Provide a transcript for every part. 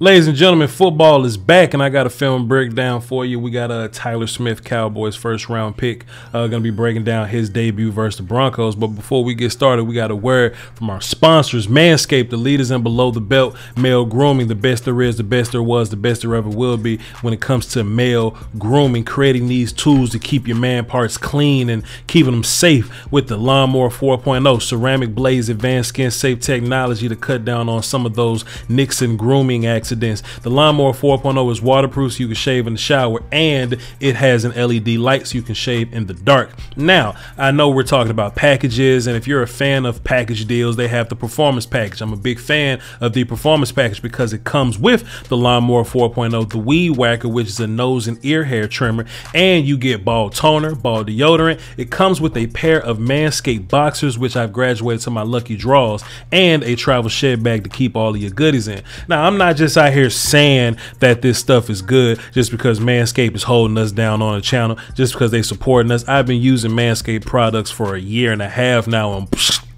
Ladies and gentlemen, football is back, and I got a film breakdown for you. We got a uh, Tyler Smith, Cowboys first round pick, uh, going to be breaking down his debut versus the Broncos. But before we get started, we got a word from our sponsors, Manscaped, the leaders in below the belt male grooming, the best there is, the best there was, the best there ever will be when it comes to male grooming. Creating these tools to keep your man parts clean and keeping them safe with the Lawnmower 4.0 ceramic blades, advanced skin safe technology to cut down on some of those nicks and grooming acts accidents. The Lawnmower 4.0 is waterproof so you can shave in the shower and it has an LED light so you can shave in the dark. Now, I know we're talking about packages and if you're a fan of package deals, they have the performance package. I'm a big fan of the performance package because it comes with the Lawnmower 4.0, the Weed Whacker, which is a nose and ear hair trimmer, and you get ball toner, ball deodorant. It comes with a pair of Manscaped boxers, which I've graduated to my lucky draws, and a travel shed bag to keep all of your goodies in. Now, I'm not just just out here saying that this stuff is good just because Manscaped is holding us down on the channel, just because they supporting us. I've been using Manscaped products for a year and a half now and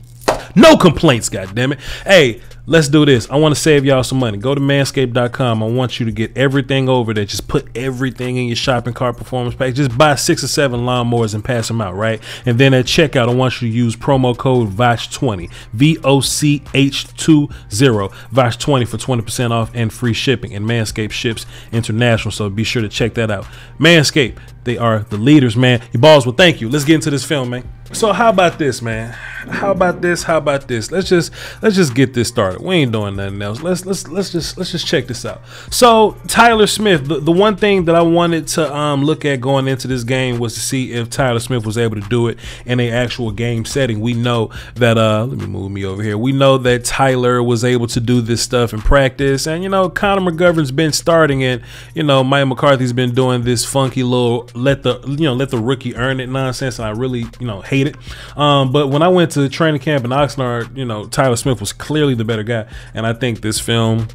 no complaints, God damn it. Hey, let's do this. I want to save y'all some money. Go to manscaped.com. I want you to get everything over there. Just put everything in your shopping cart performance pack. Just buy six or seven lawnmowers and pass them out, right? And then at checkout, I want you to use promo code VOCH20, V O C H 20, VOCH20 for 20% off and free shipping. And Manscaped ships international, so be sure to check that out. Manscaped, they are the leaders, man. Your balls, will thank you. Let's get into this film, man. So how about this, man? How about this? How about this? Let's just let's just get this started. We ain't doing nothing else. Let's let's let's just let's just check this out. So Tyler Smith, the, the one thing that I wanted to um, look at going into this game was to see if Tyler Smith was able to do it in a actual game setting. We know that uh let me move me over here. We know that Tyler was able to do this stuff in practice, and you know Connor McGovern's been starting it. You know Mike McCarthy's been doing this funky little let the you know let the rookie earn it nonsense. And I really you know hate it. Um, but when I went to training camp in Oxnard, you know Tyler Smith was clearly the better and I think this film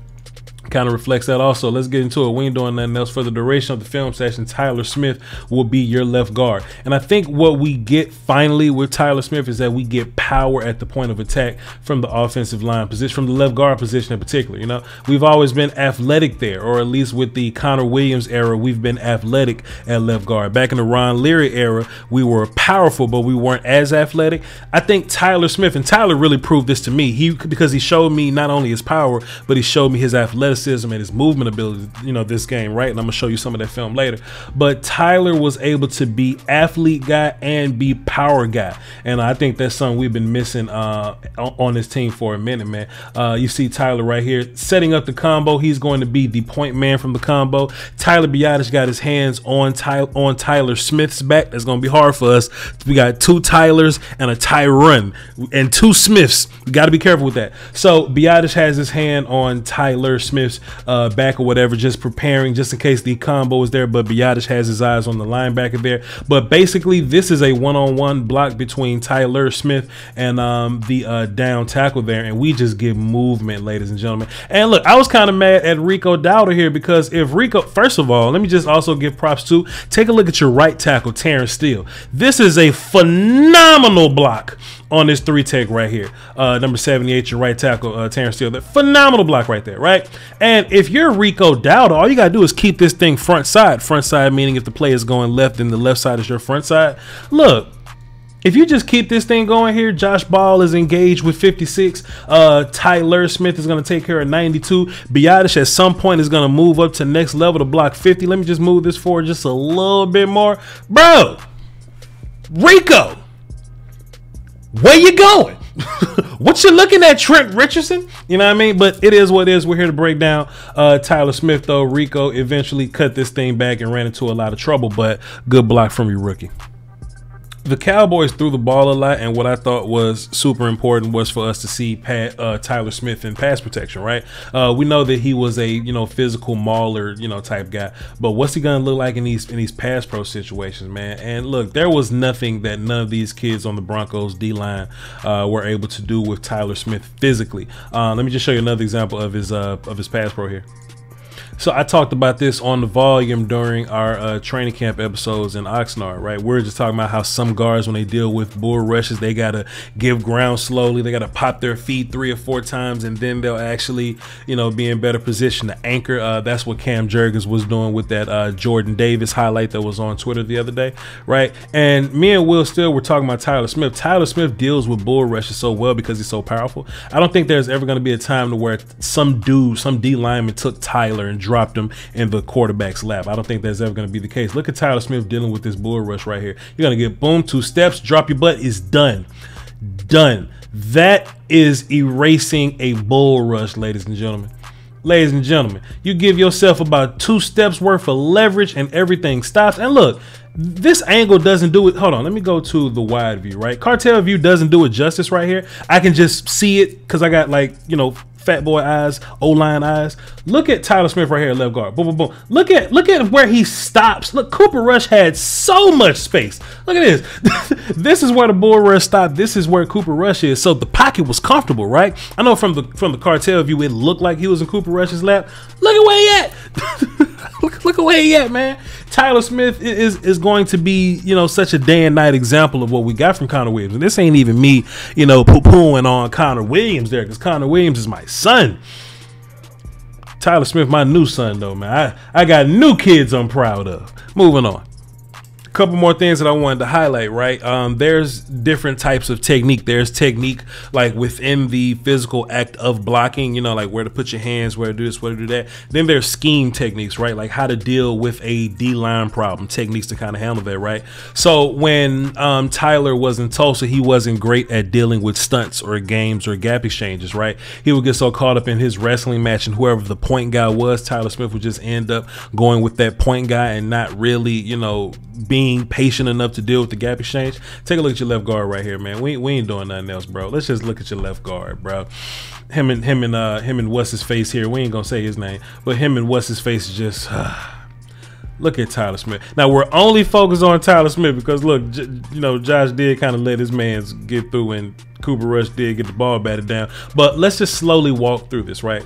kind of reflects that also. Let's get into it. We ain't doing nothing else. For the duration of the film session, Tyler Smith will be your left guard. And I think what we get finally with Tyler Smith is that we get power at the point of attack from the offensive line position, from the left guard position in particular. You know, we've always been athletic there, or at least with the Connor Williams era, we've been athletic at left guard. Back in the Ron Leary era, we were powerful, but we weren't as athletic. I think Tyler Smith, and Tyler really proved this to me. He because he showed me not only his power, but he showed me his athleticism athleticism and his movement ability, you know, this game, right? And I'm gonna show you some of that film later. But Tyler was able to be athlete guy and be power guy, and I think that's something we've been missing uh, on this team for a minute, man. Uh, you see Tyler right here setting up the combo. He's going to be the point man from the combo. Tyler Biadasz got his hands on Ty on Tyler Smith's back. That's gonna be hard for us. We got two Tylers and a Tyron and two Smiths. We got to be careful with that. So Biadasz has his hand on Tyler Smith uh, back or whatever, just preparing just in case the combo is there. But Biadasz has his eyes on the linebacker there. But basically, this is a one-on-one block between Tyler Smith and um, the uh, down tackle there, and we just get movement, ladies and gentlemen. And look, I was kind of mad at Rico Dowdle here because if Rico, first of all, let me just also give props to take a look at your right tackle, Terence Steele. This is a phenomenal block on this three tech right here. Uh, number 78, your right tackle, uh, Terence Steele. Phenomenal block right there, right? And if you're Rico Dowdle, all you got to do is keep this thing front side. Front side meaning if the play is going left, then the left side is your front side. Look, if you just keep this thing going here, Josh Ball is engaged with 56. Uh, Tyler Smith is going to take care of 92. Biadasz at some point is going to move up to next level to block 50. Let me just move this forward just a little bit more. Bro, Rico, where you going? what you looking at, Trent Richardson? You know what I mean? But it is what it is. We're here to break down uh, Tyler Smith, though. Rico eventually cut this thing back and ran into a lot of trouble, but good block from your rookie the Cowboys threw the ball a lot, and what I thought was super important was for us to see Pat, uh, Tyler Smith in pass protection. Right? Uh, we know that he was a you know physical mauler you know type guy, but what's he gonna look like in these in these pass pro situations, man? And look, there was nothing that none of these kids on the Broncos D line uh, were able to do with Tyler Smith physically. Uh, let me just show you another example of his uh, of his pass pro here. So I talked about this on the volume during our uh, training camp episodes in Oxnard, right? We're just talking about how some guards, when they deal with bull rushes, they gotta give ground slowly. They gotta pop their feet three or four times, and then they'll actually, you know, be in better position to anchor. Uh, that's what Cam Jurgens was doing with that uh, Jordan Davis highlight that was on Twitter the other day, right? And me and Will Steele were talking about Tyler Smith. Tyler Smith deals with bull rushes so well because he's so powerful. I don't think there's ever going to be a time to where some dude, some D lineman took Tyler and dropped him in the quarterback's lap. I don't think that's ever going to be the case. Look at Tyler Smith dealing with this bull rush right here. You're going to get boom, two steps, drop your butt, is done. Done. That is erasing a bull rush, ladies and gentlemen. Ladies and gentlemen, you give yourself about two steps worth of leverage and everything stops. And look, this angle doesn't do it. Hold on, let me go to the wide view, right? Cartel view doesn't do it justice right here. I can just see it because I got like, you know, fat boy eyes, O line eyes. Look at Tyler Smith right here, left guard. Boom, boom, boom. Look at look at where he stops. Look, Cooper Rush had so much space. Look at this. this is where the bull rush stopped. This is where Cooper Rush is. So the pocket was comfortable, right? I know from the from the cartel view, it looked like he was in Cooper Rush's lap. Look at where he at. look, look at where he at, man. Tyler Smith is is going to be, you know, such a day and night example of what we got from Connor Williams. And this ain't even me, you know, poo pooing on Connor Williams there, because Connor Williams is my son. Tyler Smith, my new son, though, man. I, I got new kids I'm proud of. Moving on couple more things that I wanted to highlight, right? Um, there's different types of technique. There's technique like within the physical act of blocking, you know, like where to put your hands, where to do this, where to do that. Then there's scheme techniques, right? Like how to deal with a D line problem, techniques to kind of handle that, right? So when um, Tyler was in Tulsa, he wasn't great at dealing with stunts or games or gap exchanges, right? He would get so caught up in his wrestling match and whoever the point guy was, Tyler Smith would just end up going with that point guy and not really, you know, being patient enough to deal with the gap exchange. Take a look at your left guard right here, man. We, we ain't doing nothing else, bro. Let's just look at your left guard, bro. Him and him and uh him and what's his face here. We ain't gonna say his name, but him and what's his face is just. Uh, look at Tyler Smith. Now we're only focused on Tyler Smith because look, you know, Josh did kind of let his man's get through, and Cooper Rush did get the ball batted down. But let's just slowly walk through this, right?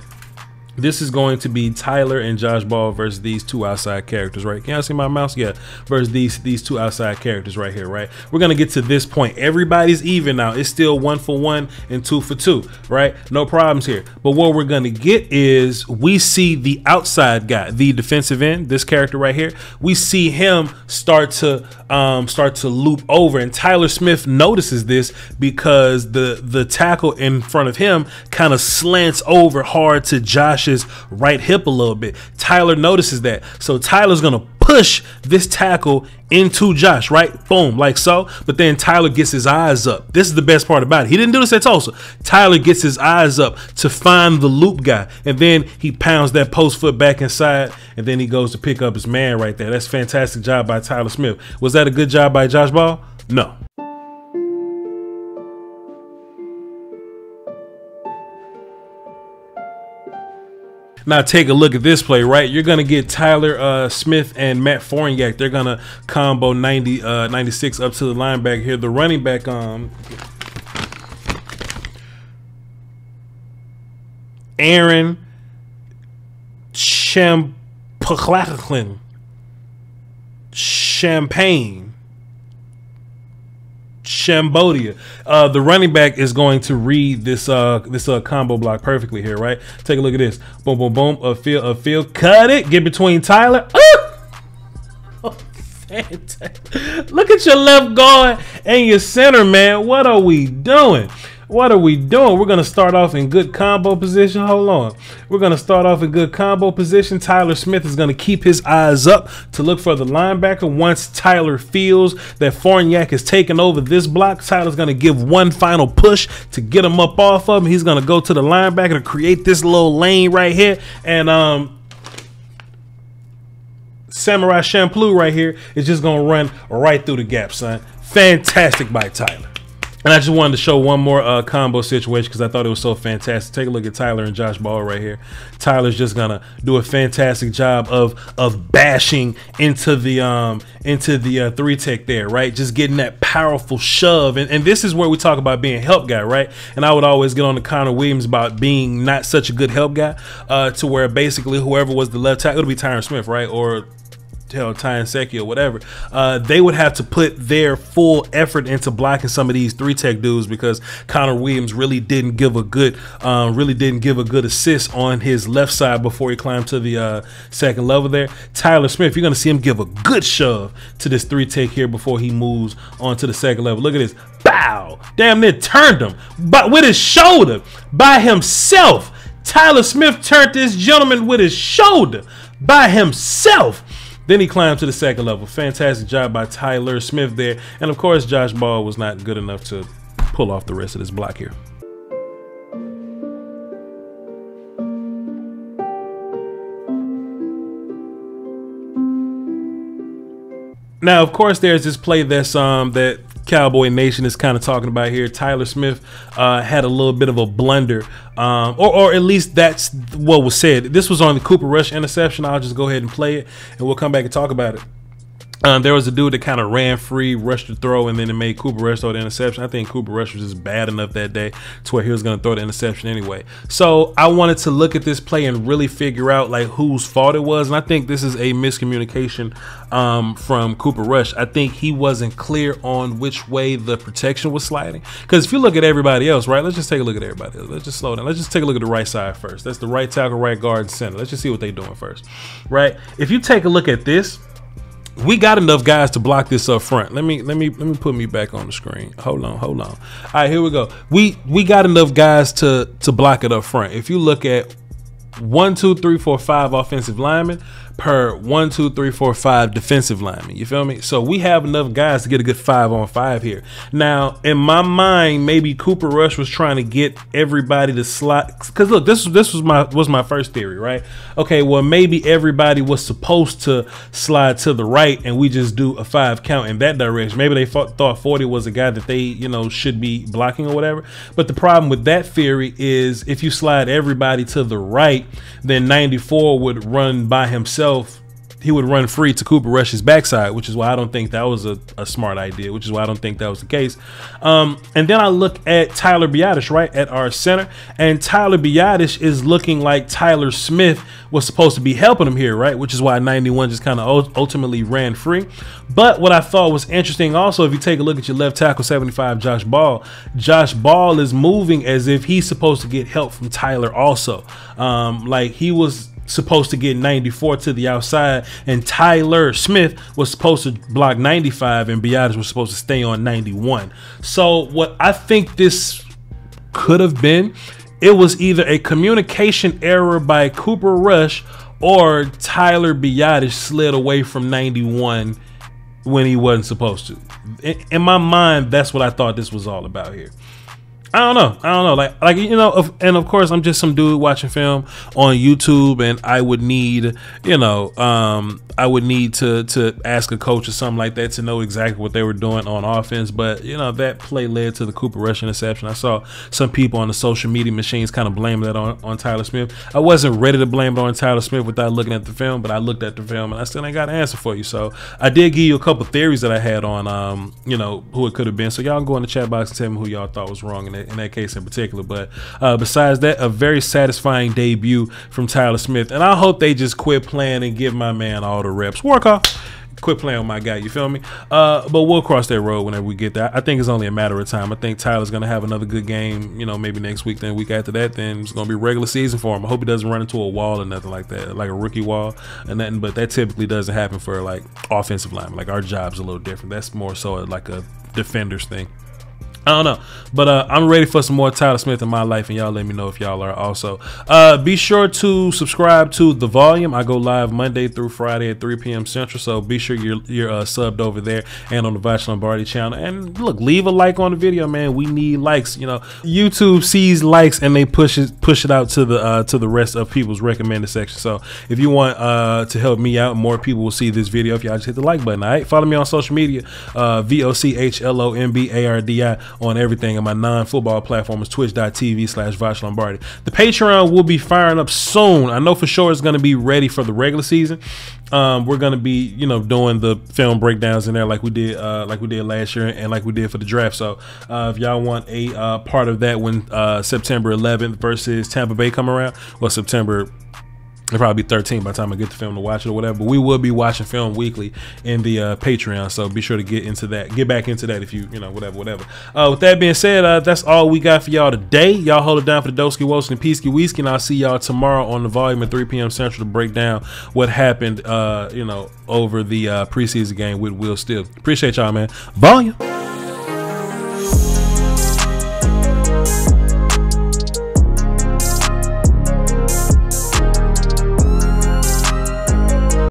This is going to be Tyler and Josh Ball versus these two outside characters, right? Can I see my mouse? Yeah, versus these these two outside characters right here, right? We're gonna get to this point. Everybody's even now. It's still one for one and two for two, right? No problems here. But what we're gonna get is we see the outside guy, the defensive end, this character right here. We see him start to um, start to loop over, and Tyler Smith notices this because the the tackle in front of him kind of slants over hard to Josh Josh's right hip a little bit. Tyler notices that. So Tyler's going to push this tackle into Josh, right? Boom, like so. But then Tyler gets his eyes up. This is the best part about it. He didn't do this at Tulsa. Tyler gets his eyes up to find the loop guy. And then he pounds that post foot back inside. And then he goes to pick up his man right there. That's fantastic job by Tyler Smith. Was that a good job by Josh Ball? No. Now take a look at this play, right? You're gonna get Tyler uh, Smith and Matt Farniok. They're gonna combo 90, uh, 96 up to the linebacker here. The running back, um, Aaron Champagne. Champagne. Shambodia. Uh, the running back is going to read this uh, this uh, combo block perfectly here, right? Take a look at this. Boom, boom, boom. A field, a field. Cut it. Get between Tyler. Oh. Look at your left guard and your center, man. What are we doing? What are we doing? We're going to start off in good combo position. Hold on. We're going to start off in good combo position. Tyler Smith is going to keep his eyes up to look for the linebacker. Once Tyler feels that Farniok is taking over this block, Tyler's going to give one final push to get him up off of him. He's going to go to the linebacker to create this little lane right here. And, um, Samurai Champloo right here is just going to run right through the gap, son. Fantastic by Tyler. And I just wanted to show one more uh, combo situation because I thought it was so fantastic. Take a look at Tyler and Josh Ball right here. Tyler's just gonna do a fantastic job of of bashing into the um into the uh, three tech there, right? Just getting that powerful shove. And, and this is where we talk about being help guy, right? And I would always get on the Connor Williams about being not such a good help guy, uh, to where basically whoever was the left tackle, it'll be Tyron Smith, right? Or hell, Ty and Seki or whatever, uh, they would have to put their full effort into blocking some of these three tech dudes because Connor Williams really didn't give a good, um, really didn't give a good assist on his left side before he climbed to the uh, second level there. Tyler Smith, you're gonna see him give a good shove to this three tech here before he moves on to the second level. Look at this, bow, damn near turned him, but with his shoulder by himself. Tyler Smith turned this gentleman with his shoulder by himself. Then he climbed to the second level. Fantastic job by Tyler Smith there. And of course, Josh Ball was not good enough to pull off the rest of this block here. Now, of course, there's this play that's um that Cowboy Nation is kind of talking about here. Tyler Smith uh, had a little bit of a blunder, um, or, or at least that's what was said. This was on the Cooper Rush interception. I'll just go ahead and play it, and we'll come back and talk about it. Um, there was a dude that kind of ran free, rushed the throw, and then it made Cooper Rush throw the interception. I think Cooper Rush was just bad enough that day to where he was going to throw the interception anyway. So I wanted to look at this play and really figure out like whose fault it was. And I think this is a miscommunication um, from Cooper Rush. I think he wasn't clear on which way the protection was sliding. Because if you look at everybody else, right? Let's just take a look at everybody else. Let's just slow down. Let's just take a look at the right side first. That's the right tackle, right guard, and center. Let's just see what they're doing first, right? If you take a look at this we got enough guys to block this up front. Let me let me let me put me back on the screen. Hold on, hold on. All right, here we go. We we got enough guys to to block it up front. If you look at one, two, three, four, five offensive linemen per one, two, three, four, five defensive linemen. You feel me? So we have enough guys to get a good five on five here. Now, in my mind, maybe Cooper Rush was trying to get everybody to slot. Because look, this this was my was my first theory, right? Okay, well maybe everybody was supposed to slide to the right, and we just do a five count in that direction. Maybe they thought, thought 40 was a guy that they you know should be blocking or whatever. But the problem with that theory is if you slide everybody to the right, then 94 would run by himself himself, he would run free to Cooper Rush's backside, which is why I don't think that was a, a smart idea, which is why I don't think that was the case. Um, and then I look at Tyler Biadasz, right, at our center, and Tyler Biadasz is looking like Tyler Smith was supposed to be helping him here, right, which is why 91 just kind of ultimately ran free. But what I thought was interesting also, if you take a look at your left tackle 75, Josh Ball, Josh Ball is moving as if he's supposed to get help from Tyler also. Um, like he was supposed to get 94 to the outside, and Tyler Smith was supposed to block 95, and Biadasz was supposed to stay on 91. So, what I think this could have been, it was either a communication error by Cooper Rush or Tyler Biadasz slid away from 91 when he wasn't supposed to. In my mind, that's what I thought this was all about here. I don't know. I don't know. Like, like you know, and of course, I'm just some dude watching film on YouTube, and I would need, you know, um, I would need to to ask a coach or something like that to know exactly what they were doing on offense. But you know, that play led to the Cooper Rush interception. I saw some people on the social media machines kind of blame that on, on Tyler Smith. I wasn't ready to blame it on Tyler Smith without looking at the film, but I looked at the film and I still ain't got an answer for you. So I did give you a couple theories that I had on, um, you know, who it could have been. So y'all go in the chat box and tell me who y'all thought was wrong in that, in that case in particular. But uh, besides that, a very satisfying debut from Tyler Smith, and I hope they just quit playing and give my man all the reps. Work off quit playing with my guy. You feel me? Uh, but we'll cross that road whenever we get there. I think it's only a matter of time. I think Tyler's gonna have another good game. You know, maybe next week, then week after that, then it's gonna be regular season for him. I hope he doesn't run into a wall or nothing like that, like a rookie wall and nothing. But that typically doesn't happen for like offensive linemen. Like our job's a little different. That's more so like a defender's thing. I don't know, but uh, I'm ready for some more Tyler Smith in my life, and y'all let me know if y'all are also. Uh, be sure to subscribe to the Volume. I go live Monday through Friday at 3 p.m. Central, so be sure you're you're uh, subbed over there and on the Voch Lombardi channel. And look, leave a like on the video, man. We need likes. You know, YouTube sees likes and they push it push it out to the uh, to the rest of people's recommended section. So if you want uh, to help me out, more people will see this video if y'all just hit the like button. All right, follow me on social media, uh, V O C H L O M B A R D I on everything. And my non-football platform is twitch.tv slash Voch Lombardi. The Patreon will be firing up soon. I know for sure it's going to be ready for the regular season. Um, we're gonna be, you know, doing the film breakdowns in there like we did, uh, like we did last year, and like we did for the draft. So, uh, if y'all want a uh, part of that when uh, September 11th versus Tampa Bay come around, or September It'll probably be 13 by the time I get the film to watch it or whatever. But we will be watching film weekly in the uh, Patreon, so be sure to get into that. Get back into that if you, you know, whatever, whatever. Uh, with that being said, uh, that's all we got for y'all today. Y'all hold it down for the Doski Wilson and Peasky and I'll see y'all tomorrow on the volume at 3 p.m. Central to break down what happened, uh, you know, over the uh, preseason game with Will Steele. Appreciate y'all, man. Volume.